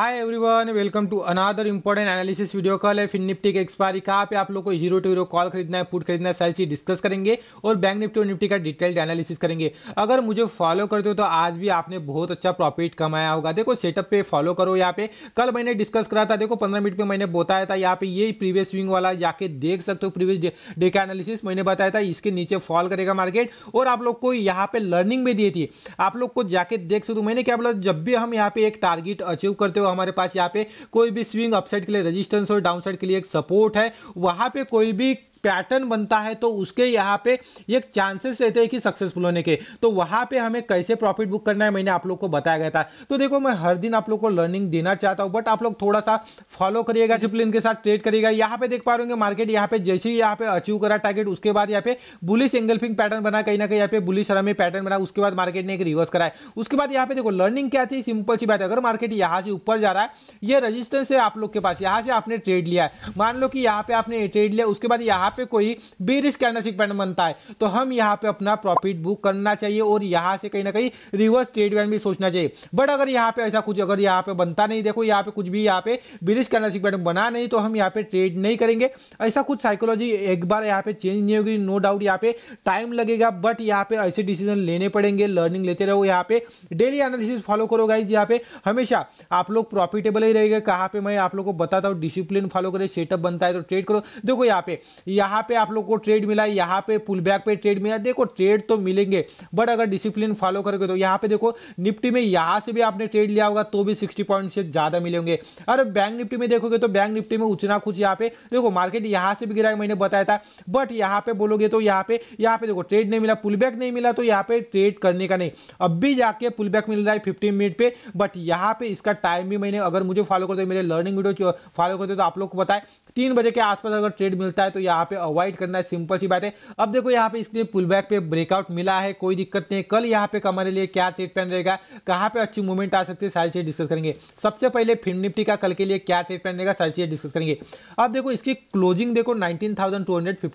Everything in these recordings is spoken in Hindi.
Hi everyone welcome to another important analysis video call है फिन निफ्टी के एक्सपायरी कहाँ पे आप लोग को हीरो टू हीरो कॉल खरीदना है पुट खरीदना है, सारी चीज़ डिस्कस करेंगे और बैंक निफ्टी और निफ्टी का डिटेल्ड एनालिसिस करेंगे। अगर मुझे फॉलो करते हो तो आज भी आपने बहुत अच्छा प्रॉफिट कमाया होगा। देखो सेटअप पे फॉलो करो यहाँ पे। कल मैंने डिस्कस करा था, देखो पंद्रह मिनट पे मैंने बताया था, यहाँ पे ये प्रीवियस स्विंग वाला जाके देख सकते हो प्रीवियस डे का एनालिसिस मैंने बताया था, इसके नीचे फॉल करेगा मार्केट और आप लोग को यहाँ पे लर्निंग भी दी थी। आप लोग को जाके देख सकते हो। मैंने क्या बोला, जब भी हम यहाँ पे एक टारगेट अचीव करते हो हमारे पास यहाँ पे कोई भी स्विंग अपसाइड के लिए रजिस्टेंस और डाउन साइड के लिए एक सपोर्ट है। वहाँ पे कोई भी पैटर्न बनता है तो उसके यहाँ पे एक चांसेस रहते हैं कि सक्सेसफुल होने के। तो वहाँ पे हमें कैसे प्रॉफिट बुक करना है, मैंने आप लोग को बताया गया था। तो देखो, मैं हर दिन आप लोग को लर्निंग देना चाहता हूँ बट आप लोग थोड़ा सा फॉलो करिएगा डिसिप्लिन के साथ ट्रेड करिएगा। यहाँ पे देख पा रहे मार्केट यहाँ पे जैसे ही यहाँ पे अचीव करा टारगेट उसके बाद यहाँ पे बुलिस एंगल्फिंग पैटर्न बना, कहीं ना कहीं यहाँ पे बुलिस रमी पैटर्न बना, उसके बाद मार्केट ने एक रिवर्स कराया उसके बाद यहाँ पे देखो लर्निंग क्या थी? सिंपल सी बात है, अगर मार्केट यहाँ से ऊपर जा रहा है, ये रजिस्टेंस है आप लोग के पास, यहाँ से आपने ट्रेड लिया है। मान लो कि यहाँ पे आपने ट्रेड लिया, उसके बाद यहाँ पे कोई बेरिस कैंडलस्टिक पैटर्न बनता है तो हम यहाँ पे अपना प्रॉफिट बुक करना चाहिए और यहाँ से कहीं ना कहीं रिवर्स ट्रेड वैन भी सोचना चाहिए बट अगर यहाँ पे ऐसा कुछ अगर यहाँ पे बनता नहीं देखो यहाँ पे कुछ भी यहाँ पे बेरिस कैंडलस्टिक पैटर्न बना नहीं तो हम यहाँ पे ट्रेड नहीं करेंगे ऐसा कुछ साइकोलॉजी एक बार यहाँ पे चेंज नहीं होगी नो डाउट यहाँ पे टाइम लगेगा बट यहाँ पे ऐसे डिसीज़न लेने पड़ेंगे लर्निंग लेते रहो यहाँ पे डेली एनालिसिस फॉलो करो गाइज़ यहाँ पे हमेशा आप लोग प्रॉफिटेबल ही रहेगा कहाँ पे मैं आप लोग को बताता हूँ डिसिप्लिन फॉलो करें सेटअप बनता है तो ट्रेड करो देखो यहाँ पे यहाँ पे आप लोग को ट्रेड मिला, यहाँ पे पुल बैक पे ट्रेड मिला। देखो ट्रेड तो मिलेंगे बट अगर डिसिप्लिन फॉलो करोगे तो यहाँ पे देखो, निफ्टी में यहाँ से भी आपने ट्रेड लिया होगा तो भी सिक्सटी पॉइंट से ज़्यादा मिलेंगे अरे बैंक निफ्टी में देखोगे तो बैंक निफ्टी में उचना कुछ यहाँ पे, देखो मार्केट यहाँ से भी गिरा मैंने बताया था बट यहाँ पे बोलोगे तो यहाँ पे यहाँ पे देखो ट्रेड नहीं मिला पुल बैक नहीं मिला तो यहाँ पे ट्रेड करने का नहीं। अब भी जाके पुल बैक मिल रहा है फिफ्टीन मिनट पे बट यहाँ पे इसका टाइम भी मैंने, अगर मुझे फॉलो करते मेरे लर्निंग वीडियो फॉलो करते तो आप लोग को बताए तीन बजे के आसपास अगर ट्रेड मिलता है तो यहाँ पे अवॉइड करना है सिंपल सी बात है अब देखो यहाँ पे इसके पुल बैक पे ब्रेकआउट मिला है कोई दिक्कत नहीं कल यहाँ पे हमारे लिए क्या ट्रेड प्लान रहेगा कहाँ पे अच्छी मूवमेंट आ सकती है सारी चीज़ डिस्कस करेंगे सबसे पहले फिन निफ्टी का कल के लिए क्या ट्रेड प्लान रहेगा सारी चीज़ डिस्कस करेंगे अब देखो इसकी क्लोजिंग देखो नाइनटीन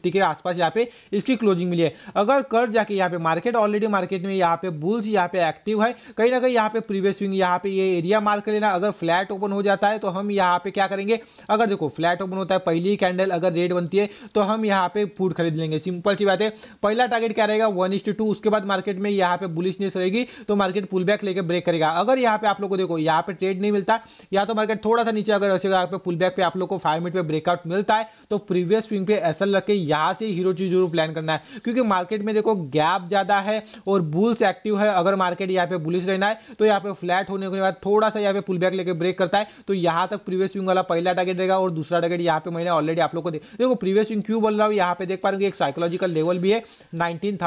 के आसपास यहाँ पे इसकी क्लोजिंग मिली है अगर कर जाके यहाँ पे मार्केट ऑलरेडी मार्केट में यहाँ पे बुल्स यहाँ पे एक्टिव है कहीं ना कहीं यहाँ पे प्रीवियस स्विंग यहाँ पे ये एरिया मार्क कर लेना अगर फ्लैट ओपन हो जाता है तो हम यहाँ पे क्या करेंगे अगर देखो फ्लैट ओपन होता है पहली कैंडल अगर रेड बनती है तो हम यहाँ पे फ़ूड खरीद लेंगे। सिंपल सी बात है। पहला टारगेट क्या रहेगा? वन उसके बाद मार्केट में यहाँ पे बुलिशनेस रहेगी तो मार्केट पुल बैक लेकर ब्रेक करेगा। अगर यहाँ पे आप लोग को देखो, यहाँ पे ट्रेड नहीं मिलता, या तो मार्केट थोड़ा सा नीचे अगर ऐसे यहाँ पे पुल बैक पे आप लोग को फाइव मिनट पे ब्रेकआउट मिलता है तो प्रीवियस स्विंग पे एस रख के यहाँ से हीरो चीज़ ज़रूर प्लान करना है। क्योंकि मार्केट में देखो गैप ज़्यादा है और बुल्स एक्टिव है। अगर मार्केट यहाँ पे बुलिस रहना है तो यहाँ पे फ्लैट होने के बाद थोड़ा सा यहाँ पे पुल बैक लेकर ब्रेक करता है। तो यहाँ तक प्रीवियस स्विंग वाला पहला टारगेट रहेगा और दूसरा टारगेट यहाँ पे मैंने ऑलरेडी आप लोग को दे, देखो प्रीवियस स्विंग क्यों बोल रहा हूँ यहाँ पे देख पा रहे एक साइकोलॉजिकल लेवल भी है नाइनटीन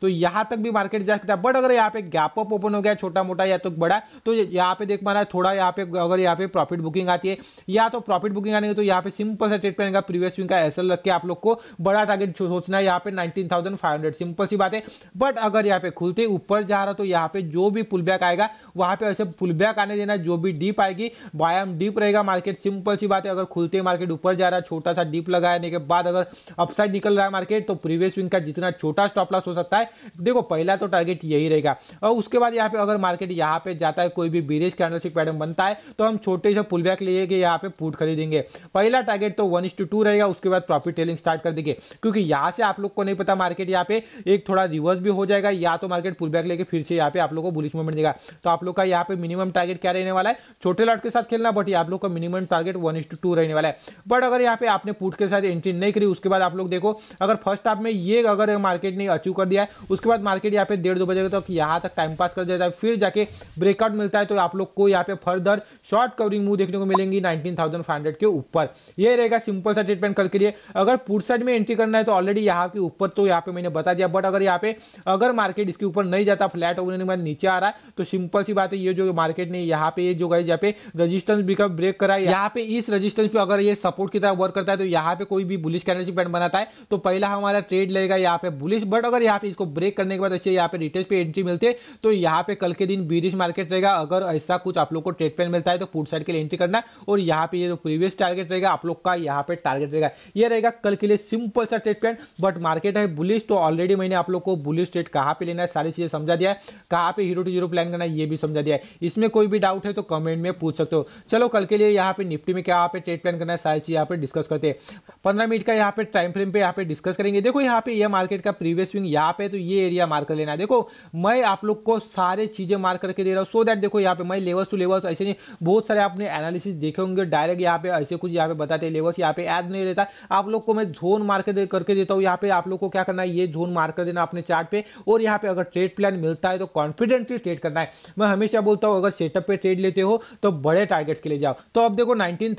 तो यहाँ तक भी मार्केट जा सकता है बट अगर यहाँ पे गैप अप ओपन हो गया छोटा मोटा या तो बड़ा तो यहाँ पे देख पा रहा है थोड़ा यहाँ पे अगर यहाँ पे प्रॉफिट बुकिंग आती है या तो प्रॉफिट बुकिंग आने तो यहाँ पे सिंपल सा ट्रेड प्लान प्रीवियस स्विंग का एसएल रख के आप लोग को बड़ा टारगेट सोचना है यहाँ पे नाइनटीन सिंपल सी बात है बट अगर यहाँ पे खुलते ऊपर जा रहा तो यहाँ पे जो भी पुल बैक आएगा वहाँ पे ऐसे पुल बैक आने देना जो भी डीप आएगी बायाम डीप रहेगा मार्केट सिंपल सी बात है अगर खुलते ऊपर जा रहा है, छोटा सा डीप लगाने के बाद अगर अपसाइड निकल रहा है मार्केट तो प्रीवियस विंग का जितना छोटा स्टॉप लॉस हो सकता है। देखो, पहला तो टारगेट यही रहेगा। और उसके बाद यहाँ पे अगर मार्केट यहाँ पे जाता है, कोई भी बीरेज कैंडलस्टिक पैटर्न बनता है तो हम छोटे से पुल बैक लिए यहाँ पे पुट खरीदेंगे। पहला टारगेट तो वन रहेगा, उसके बाद प्रॉफिट टेलिंग स्टार्ट कर देंगे। क्योंकि यहाँ से आप लोग को नहीं पता मार्केट यहाँ पे एक थोड़ा रिवर्स भी हो जाएगा, या तो मार्केट पुल बैक लेके फिर से यहाँ पे आप लोग को बुलिश मूवमेंट देगा। तो आप लोग का यहाँ पे मिनिमम टारगेट क्या रहने वाला है? छोटे लॉट के साथ खेलना बट आप लोग का मिनिमम टारगेट वन टू रहने वाला है। बट अगर यहाँ पे आपने पुट के साथ एंट्री नहीं करी, उसके बाद आप लोग देखो, अगर फ़र्स्ट हाफ़ में ये अगर मार्केट ने अचीव कर दिया है, उसके बाद मार्केट यहाँ पे डेढ़ दो बजे तक यहाँ तक टाइम पास कर जाता है, फिर जाके ब्रेकआउट मिलता है तो आप लोग को यहाँ पे फर्दर शॉर्ट कवरिंग मूव देखने को मिलेंगी नाइनटीन के ऊपर। ये रहेगा सिंपल सा ट्रीटमेंट कल के लिए। अगर पुट साइड में एंट्री करना है तो ऑलरेडी यहाँ के ऊपर तो यहाँ पे मैंने बता दिया। बट अगर यहाँ पे, अगर मार्केट इसके ऊपर नहीं जाता फ्लैट होने के बाद नीचे आ रहा है तो सिंपल सी बात है, ये जो मार्केट ने यहाँ पे जो गाइज़ यहाँ पे रजिस्टेंस ब्रेक करा है, यहाँ पे इस रजिस्टेंस पे अगर ये सपोर्ट की तरह वर्क करता है तो यहाँ पे कोई भी बुलिश कैंडलस्टिक पैटर्न बनाता है तो पहला हमारा ट्रेड लेगा यहाँ पे बुलिश बट अगर यहाँ पे इसको ब्रेक करने के बाद ऐसे यहाँ पे रिटेल पे एंट्री मिलते तो यहाँ पे कल के दिन बीरिश मार्केट रहेगा। अगर ऐसा कुछ आप लोग को ट्रेड पैन मिलता है तो पुट साइड के लिए एंट्री करना, और यहाँ पे ये जो प्रीवियस टारगेट रहेगा, आप लोग का यहाँ पे टारगेट रहेगा। ये रहेगा कल के लिए सिंपल सा ट्रेड पैन बट मार्केट है बुलिश तो ऑलरेडी मैंने आप लोग को बुलिश ट्रेड कहाँ पे लेना है, सारी चीज़ें समझा दिया है। कहाँ पे हीरो टू ज़ीरो प्लान करना है, ये भी समझा दिया है। इसमें कोई भी डाउट है तो कमेंट में पूछ सकते हो। चलो, कल के लिए यहाँ पे निफ्टी में क्या पे ट्रेड प्लान करना है सारी चीज़ यहाँ पे डिस्कस करते हैं पंद्रह मिनट का यहाँ पे टाइम फ्रेम पे यहाँ पे डिस्कस करेंगे देखो यहाँ पे ये मार्केट का प्रीवियस स्विंग यहाँ पे तो ये एरिया मार्क कर लेना देखो मैं आप लोग को सारे चीज़ें मार्क करके दे रहा हूँ सो दैट देखो यहाँ पे मैं लेवल्स टू लेवल्स ऐसे नहीं बहुत सारे आपने एनालिसिस देखे होंगे डायरेक्ट यहाँ पे ऐसे कुछ यहाँ पे बताते हैं लेवल्स यहाँ पे याद नहीं रहता आप लोग को मैं जोन मार्क करके देता हूँ यहाँ पे आप लोग को क्या करना है ये जोन मार्क कर देना अपने चार्ट पे और यहाँ पे अगर ट्रेड प्लान मिलता है तो कॉन्फिडेंटली ट्रेड करना है मैं हमेशा बोलता हूँ अगर सेटअप पे ट्रेड लेते हो तो बड़े टारगेट्स के लिए जाओ तो अब देखो नाइनटीन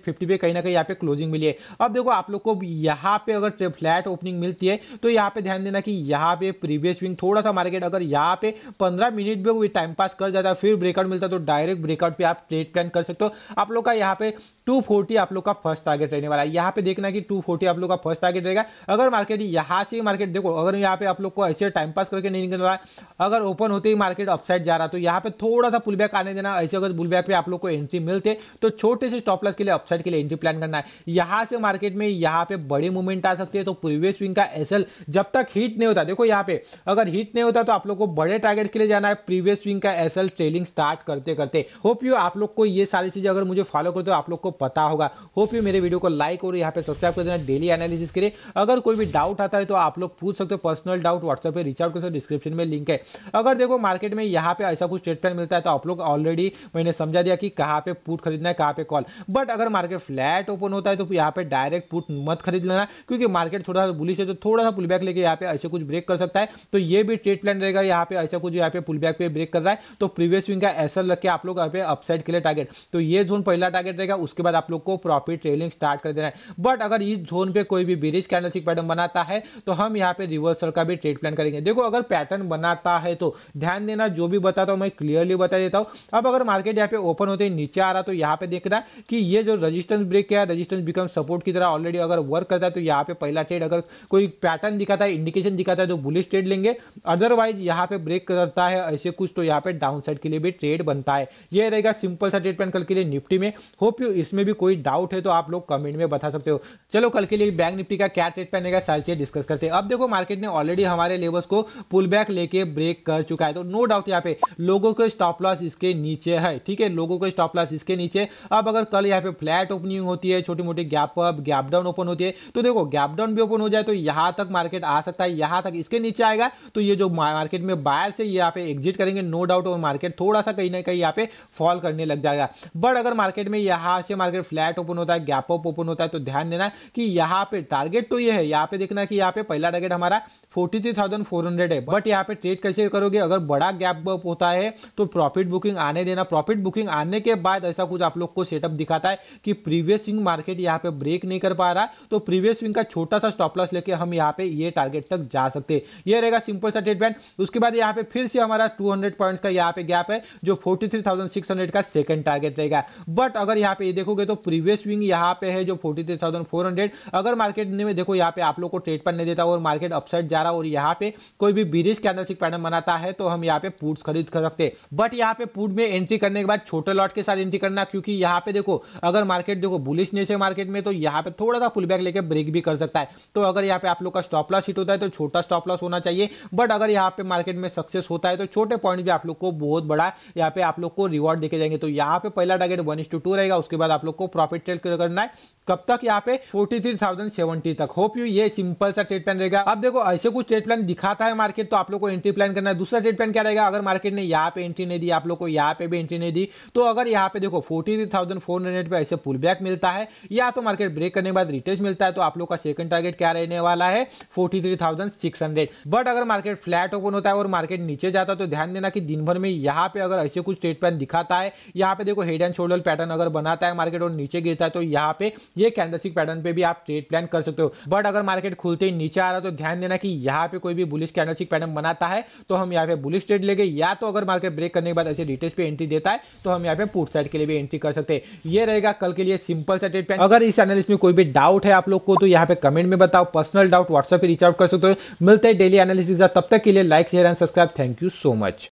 पे कहीं ना कहीं यहाँ पे क्लोजिंग मिली है। अब देखो, आप लोग को यहाँ पे अगर फ्लैट ओपनिंग मिलती है तो यहाँ पे ध्यान देना कि यहाँ पे प्रीवियस विंग थोड़ा सा मार्केट अगर यहाँ पे पंद्रह मिनट में टाइम पास कर जाता है फिर ब्रेकआउट मिलता है तो डायरेक्ट ब्रेकआउट पे आप ट्रेड प्लान कर सकते हो। आप लोग का यहाँ पे 240 आप लोग का फ़र्स्ट टारगेट रहने वाला है। यहाँ पे देखना कि 240 आप लोग का फ़र्स्ट टारगेट रहेगा। अगर मार्केट यहाँ से मार्केट देखो, अगर यहाँ पे आप लोग को ऐसे टाइम पास करके नहीं निकल रहा है, अगर ओपन होते ही मार्केट अपसाइड जा रहा तो यहाँ पे थोड़ा सा पुल बैक आने देना। ऐसे अगर पुल बैक पे आप लोग को एंट्री मिलते तो छोटे से स्टॉप लॉस के लिए अपसाइड के लिए एंट्री प्लान करना है। यहाँ से मार्केट में यहाँ पे बड़ी मूवमेंट आ सकती है तो प्रीवियस विंग का एसएल जब तक हिट नहीं होता, देखो यहाँ पे, अगर हिट नहीं होता तो आप लोग को बड़े टारगेट के लिए जाना है प्रीवियस विंग का एसएल ट्रेलिंग स्टार्ट करते करते। होप यू आप लोग को ये सारी चीज़ें अगर मुझे फॉलो करते हो, आप लोग को पता होगा। होप यू मेरे वीडियो को लाइक और यहाँ पे सब्सक्राइब कर देना डेली एनालिसिस के लिए। अगर कोई भी डाउट आता है तो आप लोग पूछ सकते हो पर्सनल डाउट व्हाट्सएप पे रीच आउट कर सकते डिस्क्रिप्शन में लिंक है। अगर देखो मार्केट में यहाँ पे ऐसा कुछ स्टेटमेंट मिलता है तो आप लोग ऑलरेडी मैंने समझा दिया कि कहाँ पे पुट खरीदना है, कहाँ पे कॉल बट अगर मार्केट फ्लैट ओपन होता है तो यहाँ पे डायरेक्ट पुट मत खरीद लेना, क्योंकि मार्केट थोड़ा सा बुलिश है तो थोड़ा सा पुल बैक लेके यहाँ पे ऐसे कुछ ब्रेक कर सकता है। तो ये भी ट्रेड प्लान रहेगा, यहाँ पे ऐसा कुछ यहाँ पे पुल बैक पे ब्रेक कर रहा है। तो प्रीवियस विंग का ऐसा रख के आप लोग यहाँ पे अपसाइड के लिए टारगेट तो ये जोन पहला टारगेट रहेगा, उसके बाद आप लोग को प्रॉफिट ट्रेलिंग स्टार्ट कर देना है। बट अगर इस जोन पे कोई भी बेरिज कैंडलस्टिक पैटर्न बनाता है तो हम यहाँ पे रिवर्सल का भी ट्रेड प्लान करेंगे। देखो, अगर पैटर्न बनाता है तो ध्यान देना, जो भी बताता हूँ, मैं क्लियरली बता देता हूँ। अब अगर मार्केट यहाँ पे ओपन होते, नीचे आ रहा तो यहाँ पे देख देखना कि ये जो रजिस्टेंस ब्रेक किया रजिस्टेंस बिकम सपोर्ट की तरह ऑलरेडी अगर वर्क करता है तो यहाँ पे पहला ट्रेड अगर कोई पैटर्न दिखाता है इंडिकेशन दिखाता है तो बुलिश ट्रेड लेंगे। अदरवाइज़ यहाँ पे ब्रेक करता है ऐसे कुछ तो यहाँ पे डाउन के लिए भी ट्रेड बनता है। ये रहेगा सिंपल सा ट्रेड प्लान कल के लिए निफ्टी में। होप यू इसमें भी कोई डाउट है तो आप लोग कमेंट में बता सकते हो। चलो, कल के लिए बैंक निफ्टी का क्या ट्रेड प्लान है सारी चीज़ें डिस्कस करते हैं। अब देखो मार्केट ने ऑलरेडी हमारे लेवल्स को पुल बैक लेके ब्रेक कर चुका है। तो नो डाउट यहाँ पे लोगों के स्टॉप लॉस इसके नीचे है, ठीक है? लोगों के स्टॉप लॉस इसके नीचे। अब अगर कल यहाँ पे फ्लैट ओपनिंग होती है, छोटी मोटी gap up gap down open होती है। तो देखो गैप डाउन भी ओपन हो जाए तो यहाँ तक मार्केट आ सकता है, यहाँ तक इसके नीचे आएगा। तो ये जो मार्केट में बायर से यहाँ पे एग्जिट करेंगे नो डाउट और मार्केट थोड़ा सा कहीं ना कहीं यहाँ पे फॉल करने लग जाएगा। बट अगर मार्केट में यहाँ से मार्केट फ्लैट ओपन होता है गैप अप ओपन होता है तो ध्यान देना कि यहाँ पे टारगेट तो ये है, यहाँ पे देखना कि यहाँ पे पहला टारगेट हमारा 43,400 है। बट यहाँ पे ट्रेड कैसे करोगे? अगर बड़ा गैप अप होता है तो प्रॉफिट बुकिंग आने देना। प्रॉफिट बुकिंग आने के बाद ऐसा कुछ आप लोग को सेटअप दिखाता है कि प्रीवियस स्विंग मार्केट यहाँ पे ब्रेक नहीं कर पा रहा। तो प्रीवियस स्विंग का छोटा सा स्टॉप लॉस लेके हम यहाँ पे ये टारगेट तक जा सकते हैं। ये रहेगा सिंपल सा ट्रेड प्लान उसके बाद यहाँ पे फिर से हमारा 200 पॉइंट्स का यहाँ पे गैप है जो 43,600 का सेकंड टारगेट रहेगा। बट अगर यहाँ पे देखोगे तो प्रीवियस स्विंग यहाँ पे है जो 43,400 अगर मार्केट में देखो यहाँ पे आप लोग को ट्रेड पर नहीं देता और मार्केट अपसाइड जा रहा और यहाँ पे कोई भी बीरिश कैंडलस्टिक पैटर्न बनाता है तो हम यहाँ पे पुट्स खरीद कर सकते हैं। बट यहाँ पे पुट में एंट्री करने के बाद छोटे लॉट के साथ एंट्री करना, क्योंकि यहाँ पे देखो, अगर मार्केट देखो बुलिश नेचर मार्केट में तो यहाँ पे थोड़ा सा फुल बैक लेके ब्रेक भी कर सकता है। तो अगर यहाँ पे आप लोग का स्टॉप लॉस हिट होता है तो छोटा स्टॉप लॉस होना चाहिए। बट अगर यहाँ पे मार्केट में सक्सेस होता है तो छोटे पॉइंट भी आप लोग को बहुत बड़ा यहाँ पे आप लोग को रिवॉर्ड देखे जाएँगे। तो यहाँ पे पहला टारगेट वन रहेगा, उसके बाद आप लोग को प्रॉफिट ट्रेड करना है। कब तक यहाँ पे फोर्टी थ्री थाउज़ेंड सेवेंटी तक? होप यू ये सिंपल सा ट्रेड प्लान रहेगा। अब देखो, ऐसे कुछ ट्रेड प्लान दिखाता है मार्केट तो आप लोग को एंट्री प्लान करना है। दूसरा ट्रेड प्लान क्या रहेगा? अगर मार्केट ने यहाँ पे एंट्री नहीं दी, आप लोग को यहाँ पे भी एंट्री नहीं दी तो अगर यहाँ पे देखो forty three thousand four hundred पे ऐसे पुल बैक मिलता है, या तो मार्केट ब्रेक करने के बाद रिटेस्ट मिलता है तो आप लोग का सेकंड टारगेट क्या रहने वाला है? Forty three thousand six hundred but अगर मार्केट फ्लैट ओपन होता है और मार्केट नीचे जाता है तो ध्यान देना कि दिन भर में यहाँ पे अगर ऐसे कुछ ट्रेड प्लान दिखाता है, यहाँ पे देखो हेड एंड शोल्डर पैटर्न अगर बनाता है मार्केट और नीचे गिरता है तो यहाँ पे ये कैंडलस्टिक पैटर्न पे भी आप ट्रेड प्लान कर सकते हो। बट अगर मार्केट खुलते ही नीचे आ रहा है तो ध्यान देना कि यहाँ पे कोई भी बुलिश कैंडलस्टिक पैटर्न बनाता है तो हम यहाँ पे बुलिश ट्रेड लेंगे, या तो अगर मार्केट ब्रेक करने के बाद ऐसे डिटेल्स पे एंट्री देता है तो हम यहाँ पे पुट साइड के लिए भी एंट्री कर सकते हैं। ये रहेगा कल के लिए सिंपल सा ट्रेड प्लान अगर इस एनालिस में कोई भी डाउट है आप लोग को तो यहाँ पे कमेंट में बताओ। पर्सनल डाउट व्हाट्सएप पे रीच आउट कर सकते हो। मिलते हैं डेली एनालिसिस तब तक के लिए like share and subscribe thank you so much